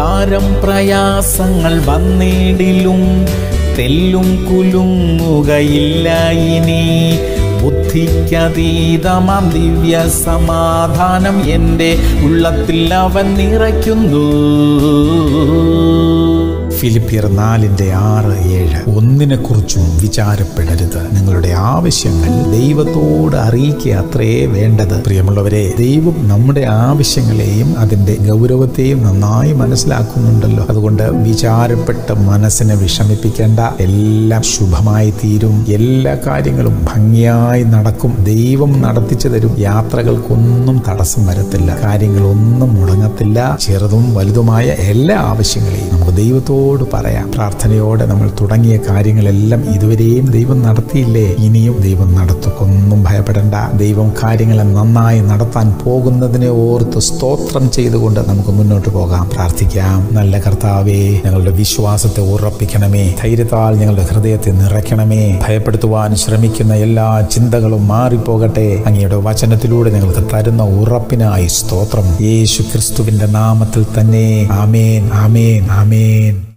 ഭാരം പ്രയാസങ്ങൾ വന്നിടിലും തെല്ലും കുലുങ്ങുകയില്ല ഇനി. ബുദ്ധിക്കതീതമാം ദിവ്യ സമാധാനം എന്റെ ഉള്ളത്തിൽ അവൻ നിറയ്ക്കുന്നു. ഫിലിപ്പിയർ നാലിന്റെ ആറ് ഏഴ്. ഒന്നിനെ കുറിച്ചും വിചാരപ്പെടരുത്. നിങ്ങളുടെ ആവശ്യങ്ങൾ ദൈവത്തോട് അറിയിക്കുക അത്രേ വേണ്ടത്. പ്രിയമുള്ളവരെ ദൈവം നമ്മുടെ ആവശ്യങ്ങളെയും അതിന്റെ ഗൗരവത്തെയും നന്നായി മനസ്സിലാക്കുന്നുണ്ടല്ലോ. അതുകൊണ്ട് വിചാരപ്പെട്ട മനസ്സിനെ വിഷമിപ്പിക്കേണ്ട. എല്ലാം ശുഭമായി തീരും എല്ലാ കാര്യങ്ങളും ഭംഗിയായി നടക്കും. ദൈവം നടത്തിച്ചു തരും. യാത്രകൾക്കൊന്നും തടസ്സം വരത്തില്ല. കാര്യങ്ങളൊന്നും മുടങ്ങത്തില്ല. ചെറുതും വലുതുമായ എല്ലാ ആവശ്യങ്ങളെയും നമുക്ക് ദൈവത്തോട് പറയാം. പ്രാർത്ഥനയോടെ നമ്മൾ തുടങ്ങിയ കാര്യങ്ങളെല്ലാം ഇതുവരെയും ദൈവം നടത്തിയില്ലേ? ഇനിയും ദൈവം നടത്തും. ഒന്നും ഭയപ്പെടേണ്ട ദൈവം കാര്യങ്ങളെ നന്നായി നടത്താൻ പോകുന്നതിനെ ഓർത്ത് സ്തോത്രം ചെയ്തുകൊണ്ട് നമുക്ക് മുന്നോട്ട് പോകാം. പ്രാർത്ഥിക്കാം. നല്ല കർത്താവേ ഞങ്ങളുടെ വിശ്വാസത്തെ ഉറപ്പിക്കണമേ. ധൈര്യത്താൽ ഞങ്ങളുടെ ഹൃദയത്തെ നിറയ്ക്കണമേ. ഭയപ്പെടുത്തുവാൻ ശ്രമിക്കുന്ന എല്ലാ ചിന്തകളും മാറിപ്പോകട്ടെ. അങ്ങയുടെ വചനത്തിലൂടെ ഞങ്ങൾക്ക് തരുന്ന ഉറപ്പിനായി സ്തോത്രം. യേശു ക്രിസ്തുവിന്റെ നാമത്തിൽ തന്നെ. ആമേൻ ആമേൻ ആമേൻ.